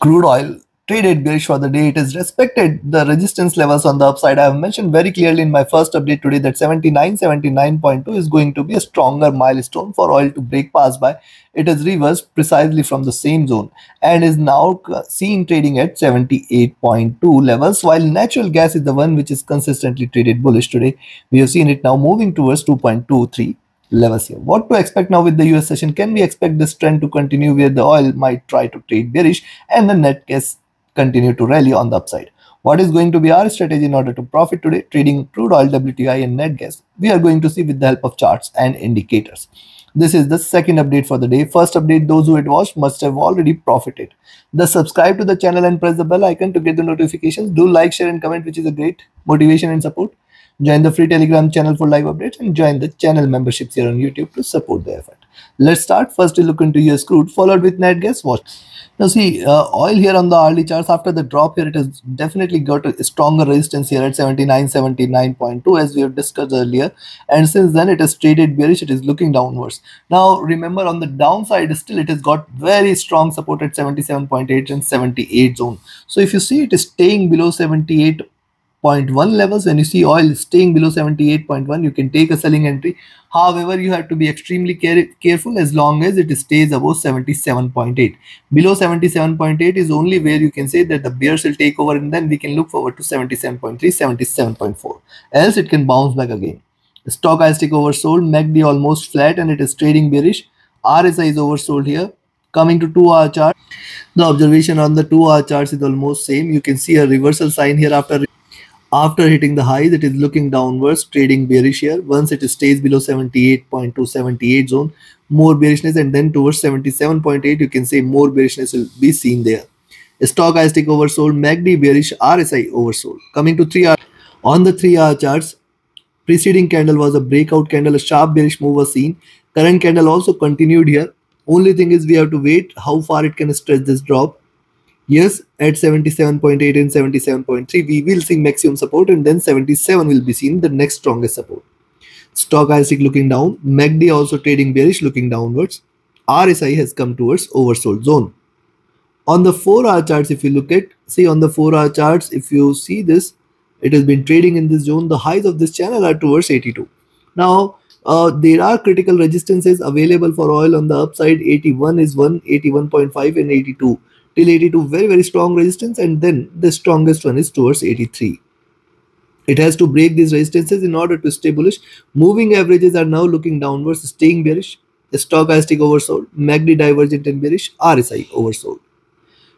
crude oil traded bearish for the day. It has respected the resistance levels on the upside. I have mentioned very clearly in my first update today that 79, 79.2 is going to be a stronger milestone for oil to break past by. It has reversed precisely from the same zone and is now seen trading at 78.2 levels while natural gas is the one which is consistently traded bullish today. We have seen it now moving towards 2.23 levels here. What to expect now with the US session? Can we expect this trend to continue where the oil might try to trade bearish and the nat gas continue to rally on the upside? What is going to be our strategy in order to profit today? Trading crude oil, WTI and nat gas. We are going to see with the help of charts and indicators. This is the second update for the day. First update, those who had watched must have already profited. The subscribe to the channel and press the bell icon to get the notifications. Do like, share and comment which is a great motivation and support. Join the free Telegram channel for live updates and join the channel memberships here on YouTube to support the effort. Let's start. First, we look into US crude, followed with nat gas. Watch. Now see, uh, oil here on the hourly charts after the drop here, it has definitely got a stronger resistance here at 79, 79.2 as we have discussed earlier. And since then it has traded bearish, it is looking downwards. Now remember on the downside still it has got very strong support at 77.8 and 78 zone. So if you see it is staying below 78 0.1 levels when you see oil staying below 78.1 you can take a selling entry. However you have to be extremely care careful as long as it stays above 77.8 below 77.8 is only where you can say that the bears will take over and then we can look forward to 77.3 77.4 else it can bounce back again. Stochastic oversold MACD almost flat and it is trading bearish. RSI is oversold here. Coming to 2 hour chart. The observation on the 2 hour charts is almost same. You can see a reversal sign here after after hitting the highs, it is looking downwards, trading bearish here. Once it stays below 78.2, 78 zone, more bearishness and then towards 77.8, you can say more bearishness will be seen there. Stochastic oversold, MACD bearish, RSI oversold. Coming to 3 hour, on the 3 hour charts, preceding candle was a breakout candle, a sharp bearish move was seen. Current candle also continued here. Only thing is we have to wait how far it can stretch this drop Yes, at 77.8 and 77.3, we will see maximum support and then 77 will be seen the next strongest support. Stochastic looking down, MACD also trading bearish looking downwards. RSI has come towards oversold zone. On the 4 hour charts, if you look at, see on the 4 hour charts, if you see this, it has been trading in this zone. The highs of this channel are towards 82. Now, uh, there are critical resistances available for oil on the upside. 81 is 1, 81.5 and 82 till 82 very very strong resistance and then the strongest one is towards 83 it has to break these resistances in order to stay bullish moving averages are now looking downwards staying bearish. The stochastic oversold. MACD divergent and bearish. RSI oversold.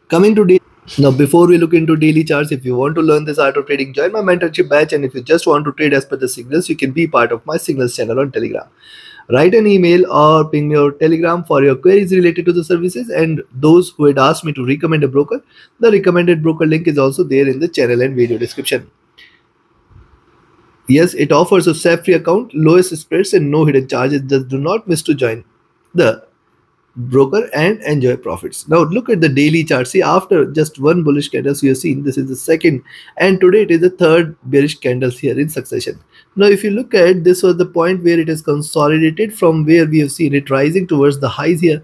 Coming to now before we look into daily charts if you want to learn this art of trading join my mentorship batch. And if you just want to trade as per the signals you can be part of my signals channel on telegram write an email or ping me or telegram for your queries related to the services. And those who had asked me to recommend a broker the recommended broker link is also there in the channel and video description. Yes it offers a swap free account lowest spreads and no hidden charges. Just do not miss to join the broker and enjoy profits. Now look at the daily chart. See after just one bullish candles you have seen this is the second and today it is the third bearish candles here in succession. Now if you look at this was the point where it is consolidated from where we have seen it rising towards the highs here.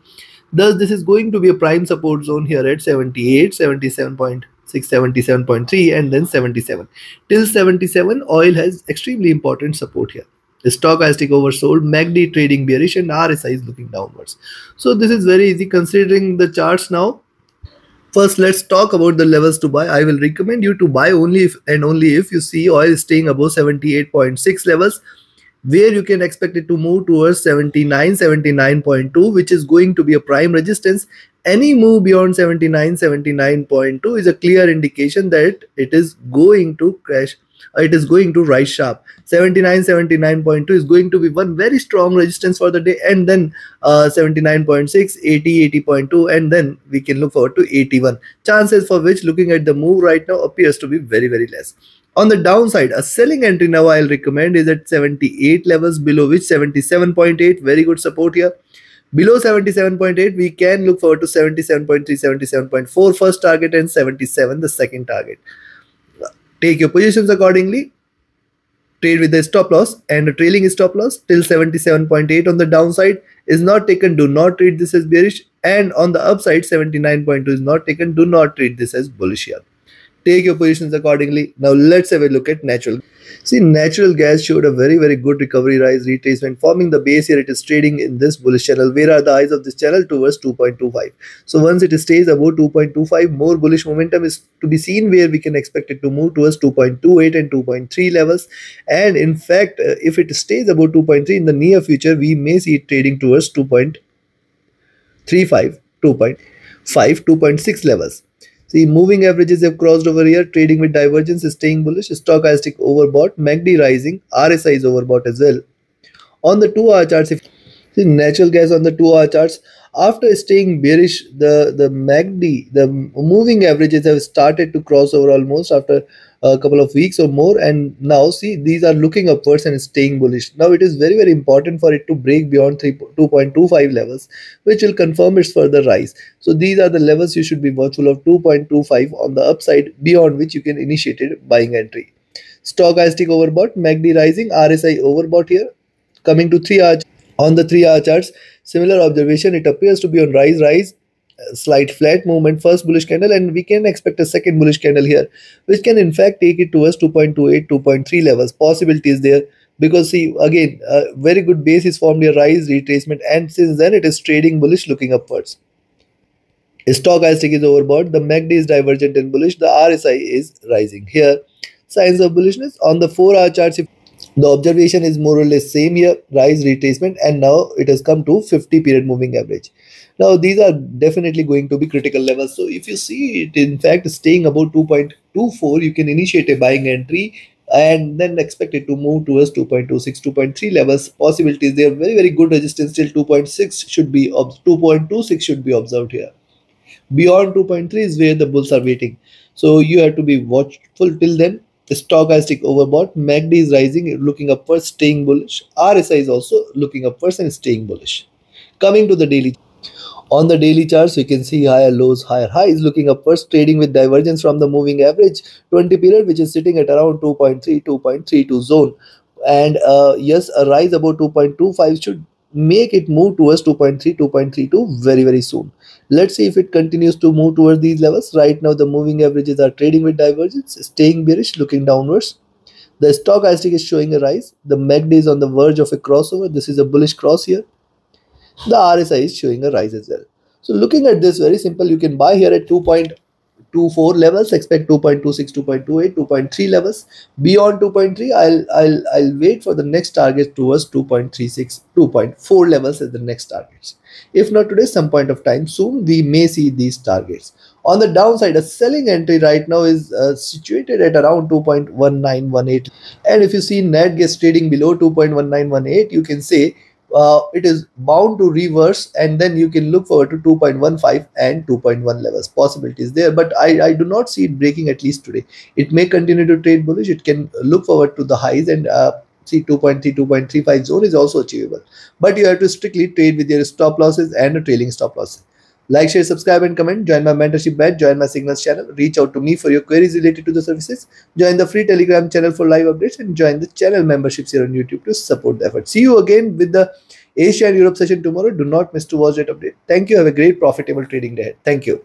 Thus this is going to be a prime support zone here at 78, 77.6, 77.3 and then 77. Till 77 oil has extremely important support here. Stochastic oversold, MACD trading bearish and RSI is looking downwards. So this is very easy considering the charts now. First, let's talk about the levels to buy. I will recommend you to buy only if and only if you see oil staying above 78.6 levels where you can expect it to move towards 79 79.2 which is going to be a prime resistance any move beyond 79 79.2 is a clear indication that it is going to crash it is going to rise sharp. 79 79.2 is going to be one very strong resistance for the day. And then uh, 79.6 80 80.2 and then we can look forward to 81 chances for which looking at the move right now appears to be very very less. On the downside a selling entry now i'll recommend is at 78 levels below which 77.8 very good support here. Below 77.8 we can look forward to 77.3 77.4 first target and 77 the second target take your positions accordingly. Trade with the stop loss and a trailing stop loss till 77.8 on the downside is not taken. Do not treat this as bearish. And on the upside 79.2 is not taken. Do not treat this as bullish here take your positions accordingly. Now let's have a look at natural. See, natural gas showed a very, very good recovery rise retracement forming the base here. It is trading in this bullish channel. Where are the eyes of this channel? Towards 2.25. So once it stays above 2.25, more bullish momentum is to be seen where we can expect it to move towards 2.28 and 2.3 levels. And in fact, uh, if it stays above 2.3 in the near future, we may see it trading towards 2.35, 2.5, 2.6 levels. See, moving averages have crossed over here. Trading with divergence staying bullish. Stochastic overbought. MACD rising. RSI is overbought as well. On the 2-hour charts, if see natural gas on the 2-hour charts, after staying bearish, the, the MACD, the moving averages have started to cross over almost after a couple of weeks or more. And now see these are looking upwards and staying bullish. Now it is very very important for it to break beyond 3 2.25 levels which will confirm its further rise. So these are the levels you should be watchful of 2.25 on the upside beyond which you can initiate buying entry. Stochastic overbought macd rising rsi overbought here coming to 3 hour on the 3 hour charts. Similar observation it appears to be on rise rise slight flat movement first bullish candle and we can expect a second bullish candle here which can in fact take it towards 2.28 2.3 levels. Possibility is there because see again a very good base is formed here rise retracement and since then it is trading bullish looking upwards. Stochastic is overbought the macd is divergent and bullish. The rsi is rising here. Signs of bullishness on the 4 hour charts the observation is more or less same here rise retracement and now it has come to 50 period moving average. Now these are definitely going to be critical levels. So if you see it in fact staying about 2.24 you can initiate a buying entry and then expect it to move towards 2.26 2.3 levels. Possibilities they are very very good resistance till 2.6 should be 2.26 should be observed here. Beyond 2.3 is where the bulls are waiting. So you have to be watchful till then. the stochastic overbought macd is rising looking upwards staying bullish rsi is also looking upwards and staying bullish coming to the daily on the daily charts, you can see higher lows, higher highs looking upwards, trading with divergence from the moving average 20 period, which is sitting at around 2.3, 2.32 zone. And uh, yes, a rise about 2.25 should make it move towards 2.3, 2.32 very, very soon. Let's see if it continues to move towards these levels. Right now, the moving averages are trading with divergence, staying bearish, looking downwards. The stochastic is showing a rise. The MACD is on the verge of a crossover. This is a bullish cross here the RSI is showing a rise as well. So looking at this very simple, you can buy here at 2.24 levels, expect 2.26, 2.28, 2.3 levels. Beyond 2.3, I'll I'll I'll wait for the next target towards 2.36, 2.4 levels as the next targets. If not today, some point of time soon, we may see these targets. On the downside, a selling entry right now is uh, situated at around 2.1918. And if you see nat gas trading below 2.1918, you can say uh, it is bound to reverse and then you can look forward to 2.15 and 2.1 levels. Possibilities there but I, I do not see it breaking at least today. It may continue to trade bullish. It can look forward to the highs and uh, see 2.3 2.35 zone is also achievable. But you have to strictly trade with your stop losses and a trailing stop losses like, share, subscribe and comment. Join my mentorship batch. Join my signals channel. Reach out to me for your queries related to the services. Join the free telegram channel for live updates and join the channel memberships here on YouTube to support the effort. See you again with the Asia and Europe session tomorrow. Do not miss to watch that update. Thank you. Have a great profitable trading day. Thank you.